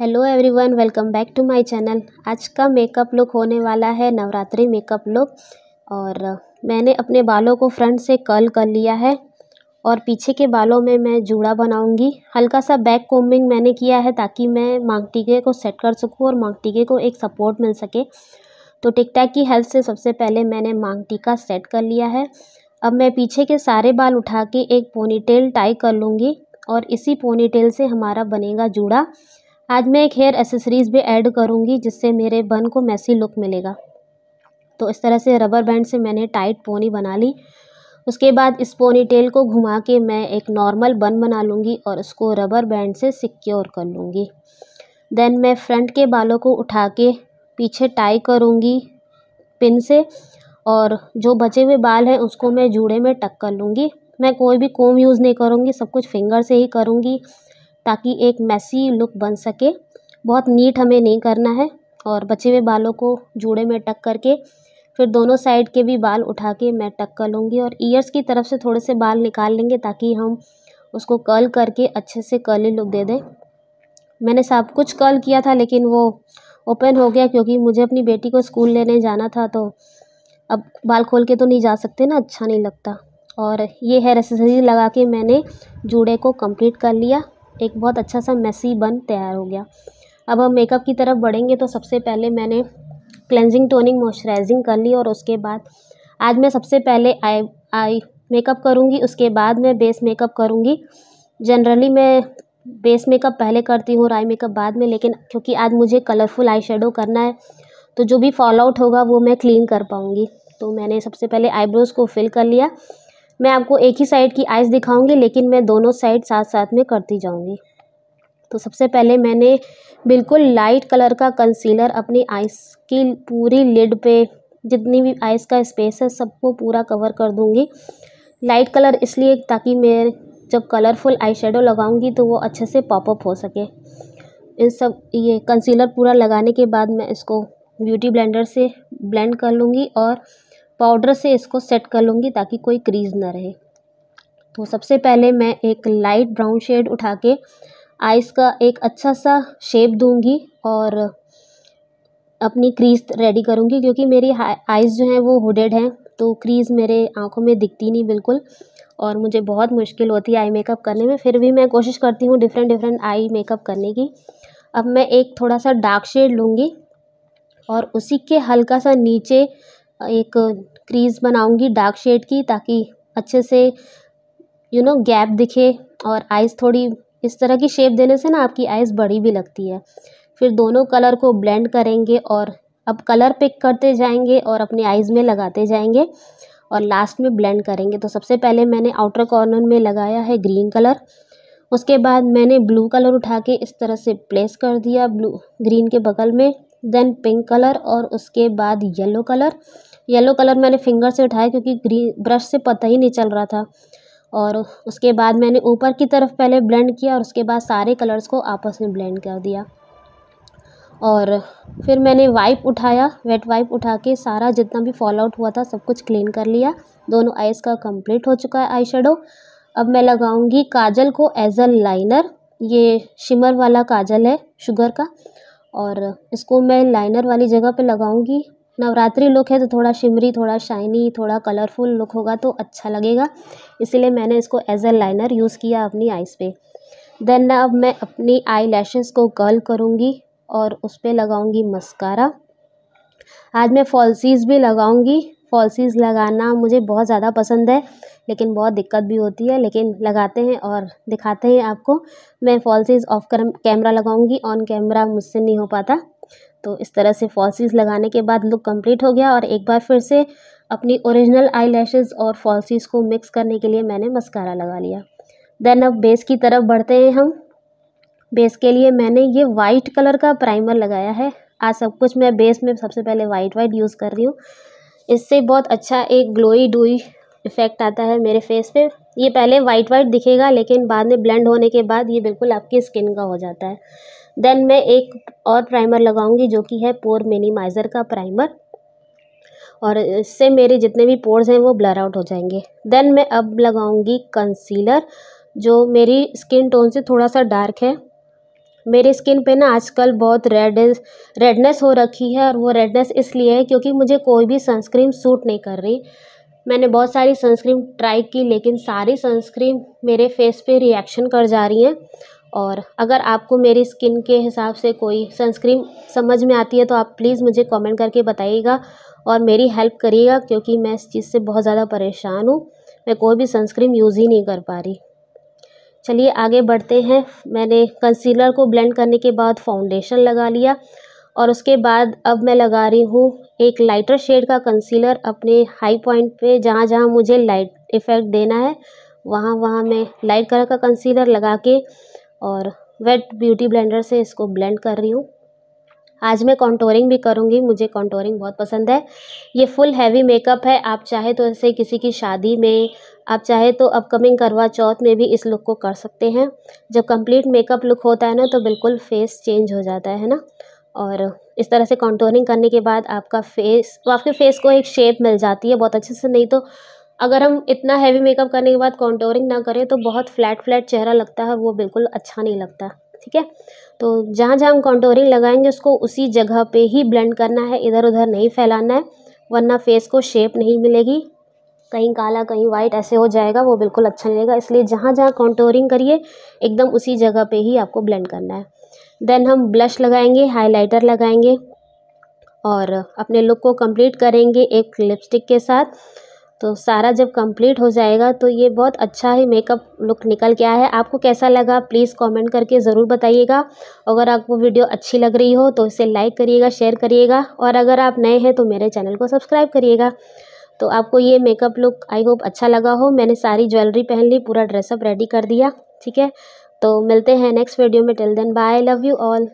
Hello everyone welcome back to my channel आज का makeup look होने वाला है, नवरात्रि मेकअप लुक और मैंने अपने बालों को फ्रंट से कर्ल कर लिया है और पीछे के बालों में मैं जूड़ा बनाऊँगी। हल्का सा बैक कोम्बिंग मैंने किया है ताकि मैं मांग टीके को सेट कर सकूँ और मांग टीके को एक सपोर्ट मिल सके। तो टिक टैक की हेल्प से सबसे पहले मैंने मांग टीका सेट कर लिया है। अब मैं पीछे के सारे बाल उठा के एक पोनीटेल टाई कर लूँगी और इसी पोनीटेल से हमारा बनेगा जूड़ा। आज मैं एक हेयर एसेसरीज़ भी ऐड करूँगी, जिससे मेरे बन को मैसी लुक मिलेगा। तो इस तरह से रबर बैंड से मैंने टाइट पोनी बना ली। उसके बाद इस पोनी टेल को घुमा के मैं एक नॉर्मल बन बना लूँगी और उसको रबर बैंड से सिक्योर कर लूँगी। देन मैं फ्रंट के बालों को उठा के पीछे टाई करूँगी पिन से और जो बचे हुए बाल हैं उसको मैं जूड़े में टक कर लूँगी। मैं कोई भी कोम यूज़ नहीं करूँगी, सब कुछ फिंगर से ही करूँगी। ताकि एक मैसी लुक बन सके। बहुत नीट हमें नहीं करना है और बचे हुए बालों को जूड़े में टक करके, फिर दोनों साइड के भी बाल उठा के मैं टक कर लूँगी और ईयर्स की तरफ़ से थोड़े से बाल निकाल लेंगे ताकि हम उसको कर्ल करके अच्छे से कर्ली लुक दे दें। मैंने सब कुछ कर्ल किया था लेकिन वो ओपन हो गया क्योंकि मुझे अपनी बेटी को स्कूल लेने जाना था तो अब बाल खोल के तो नहीं जा सकते ना अच्छा नहीं लगता। और ये हेयर एसेसरी लगा के मैंने जूड़े को कंप्लीट कर लिया। एक बहुत अच्छा सा मेसी बन तैयार हो गया। अब हम मेकअप की तरफ़ बढ़ेंगे तो सबसे पहले मैंने क्लेंजिंग टोनिंग मॉइस्चराइजिंग कर ली और उसके बाद आज मैं सबसे पहले आई आई मेकअप करूँगी, उसके बाद मैं बेस मेकअप करूँगी। जनरली मैं बेस मेकअप पहले करती हूँ और आई मेकअप बाद में, लेकिन क्योंकि आज मुझे कलरफुल आई शेडो करना है तो जो भी फॉल आउट होगा वो मैं क्लीन कर पाऊँगी। तो मैंने सबसे पहले आईब्रोज़ को फिल कर लिया। मैं आपको एक ही साइड की आइज़ दिखाऊँगी, लेकिन मैं दोनों साइड साथ साथ में करती जाऊँगी। तो सबसे पहले मैंने बिल्कुल लाइट कलर का कंसीलर अपनी आइस की पूरी लिड पे, जितनी भी आइस का स्पेस है, सबको पूरा कवर कर दूँगी। लाइट कलर इसलिए ताकि मैं जब कलरफुल आई शेडो लगाऊँगी तो वो अच्छे से पॉपअप हो सके। इन सब, ये कंसीलर पूरा लगाने के बाद मैं इसको ब्यूटी ब्लेंडर से ब्लेंड कर लूँगी और पाउडर से इसको सेट कर लूँगी ताकि कोई क्रीज ना रहे। तो सबसे पहले मैं एक लाइट ब्राउन शेड उठा के आइस का एक अच्छा सा शेप दूँगी और अपनी क्रीज रेडी करूँगी क्योंकि मेरी आइज़ जो हैं वो हुडेड हैं तो क्रीज़ मेरे आँखों में दिखती नहीं बिल्कुल और मुझे बहुत मुश्किल होती है आई मेकअप करने में। फिर भी मैं कोशिश करती हूँ डिफरेंट डिफरेंट आई मेकअप करने की। अब मैं एक थोड़ा सा डार्क शेड लूँगी और उसी के हल्का सा नीचे एक क्रीज़ बनाऊँगी डार्क शेड की ताकि अच्छे से यू नो गैप दिखे और आइज़ थोड़ी, इस तरह की शेप देने से ना आपकी आइज़ बड़ी भी लगती है। फिर दोनों कलर को ब्लेंड करेंगे और अब कलर पिक करते जाएँगे और अपने आइज़ में लगाते जाएँगे और लास्ट में ब्लेंड करेंगे। तो सबसे पहले मैंने आउटर कॉर्नर में लगाया है ग्रीन कलर उसके बाद मैंने ब्लू कलर उठा के इस तरह से प्लेस कर दिया ब्लू ग्रीन के बगल में। देन पिंक कलर और उसके बाद येलो कलर। येलो कलर मैंने फिंगर से उठाया क्योंकि ग्रीन ब्रश से पता ही नहीं चल रहा था। और उसके बाद मैंने ऊपर की तरफ़ पहले ब्लेंड किया और उसके बाद सारे कलर्स को आपस में ब्लेंड कर दिया। और फिर मैंने वाइप उठाया। वेट वाइप उठा के सारा जितना भी फॉल आउट हुआ था सब कुछ क्लीन कर लिया। दोनों आइज़ का कंप्लीट हो चुका है आई अब मैं लगाऊँगी काजल को एज अ लाइनर ये शिमर वाला काजल है शुगर का। और इसको मैं लाइनर वाली जगह पे लगाऊँगी। नवरात्रि लुक है तो थोड़ा शिमरी थोड़ा शाइनी थोड़ा कलरफुल लुक होगा तो अच्छा लगेगा। इसीलिए मैंने इसको एज ए लाइनर यूज़ किया अपनी आइज़ पे। देन अब मैं अपनी आई को कर्ल करूँगी और उस पर लगाऊँगी मस्कारा आज मैं फॉल्सीज़ भी लगाऊँगी। फॉल्सीज़ लगाना मुझे बहुत ज़्यादा पसंद है, लेकिन बहुत दिक्कत भी होती है, लेकिन लगाते हैं और दिखाते हैं आपको। मैं फॉल्सीज़ ऑफ़ कर कैमरा लगाऊँगी ऑन कैमरा मुझसे नहीं हो पाता। तो इस तरह से फॉल्सीज लगाने के बाद लुक कंप्लीट हो गया और एक बार फिर से अपनी ओरिजिनल आई और फॉल्सीज को मिक्स करने के लिए मैंने मस्कारा लगा लिया। देन अब बेस की तरफ़ बढ़ते हैं हम। बेस के लिए मैंने ये वाइट कलर का प्राइमर लगाया है। आज सब कुछ मैं बेस में सबसे पहले वाइट वाइट यूज़ कर रही हूँ। इससे बहुत अच्छा एक ग्लोई डोई इफ़ेक्ट आता है मेरे फेस पे। ये पहले वाइट वाइट दिखेगा, लेकिन बाद में ब्लेंड होने के बाद ये बिल्कुल आपकी स्किन का हो जाता है। देन मैं एक और प्राइमर लगाऊँगी जो कि है पोर मिनिमाइज़र का प्राइमर और इससे मेरे जितने भी पोर्स हैं वो ब्लर आउट हो जाएँगे। देन मैं अब लगाऊँगी कंसीलर जो मेरी स्किन टोन से थोड़ा सा डार्क है। मेरी स्किन पे ना आजकल बहुत रेड, रेडनेस हो रखी है और वो रेडनेस इसलिए है क्योंकि मुझे कोई भी सनस्क्रीन सूट नहीं कर रही। मैंने बहुत सारी सनस्क्रीन ट्राई की लेकिन सारी सनस्क्रीन मेरे फेस पे रिएक्शन कर जा रही हैं। और अगर आपको मेरी स्किन के हिसाब से कोई सनस्क्रीन समझ में आती है तो आप प्लीज़ मुझे कमेंट करके बताइएगा और मेरी हेल्प करिएगा क्योंकि मैं इस चीज़ से बहुत ज़्यादा परेशान हूँ। मैं कोई भी सनस्क्रीन यूज़ ही नहीं कर पा रही। चलिए आगे बढ़ते हैं। मैंने कंसीलर को ब्लेंड करने के बाद फाउंडेशन लगा लिया और उसके बाद अब मैं लगा रही हूँ एक लाइटर शेड का कंसीलर अपने हाई पॉइंट पे, जहाँ जहाँ मुझे लाइट इफ़ेक्ट देना है, वहाँ वहाँ मैं लाइट कलर का कंसीलर लगा के और वेट ब्यूटी ब्लेंडर से इसको ब्लेंड कर रही हूँ। आज मैं कॉन्टोरिंग भी करूँगी, मुझे कॉन्टोरिंग बहुत पसंद है। ये फुल हैवी मेकअप है, आप चाहे तो ऐसे किसी की शादी में आप चाहे तो अपकमिंग करवा चौथ में भी इस लुक को कर सकते हैं। जब कंप्लीट मेकअप लुक होता है ना तो बिल्कुल फेस चेंज हो जाता है ना? और इस तरह से कॉन्टोरिंग करने के बाद आपका फेस तो आपके फेस को एक शेप मिल जाती है बहुत अच्छे से। नहीं तो अगर हम इतना हैवी मेकअप करने के बाद कॉन्टोरिंग ना करें तो बहुत फ्लैट फ्लैट चेहरा लगता है वो बिल्कुल अच्छा नहीं लगता, ठीक है? तो जहाँ जहाँ हम कॉन्टोरिंग लगाएँगे, उसको उसी जगह पे ही ब्लेंड करना है इधर उधर नहीं फैलाना है, वरना फेस को शेप नहीं मिलेगी। कहीं काला, कहीं वाइट ऐसे हो जाएगा, वो बिल्कुल अच्छा नहीं लगेगा इसलिए जहाँ जहाँ कॉन्टोरिंग करिए, एकदम उसी जगह पे ही आपको ब्लेंड करना है। देन हम ब्लश लगाएँगे हाइलाइटर लगाएँगे और अपने लुक को कंप्लीट करेंगे एक लिपस्टिक के साथ। तो सारा जब कंप्लीट हो जाएगा तो ये बहुत अच्छा ही मेकअप लुक निकल के आया है। आपको कैसा लगा प्लीज़ कमेंट करके ज़रूर बताइएगा। अगर आपको वीडियो अच्छी लग रही हो तो इसे लाइक करिएगा शेयर करिएगा। और अगर आप नए हैं तो मेरे चैनल को सब्सक्राइब करिएगा। तो आपको ये मेकअप लुक आई होप अच्छा लगा हो। मैंने सारी ज्वेलरी पहन ली, पूरा ड्रेसअप रेडी कर दिया, ठीक है? तो मिलते हैं नेक्स्ट वीडियो में। Till then bye love you all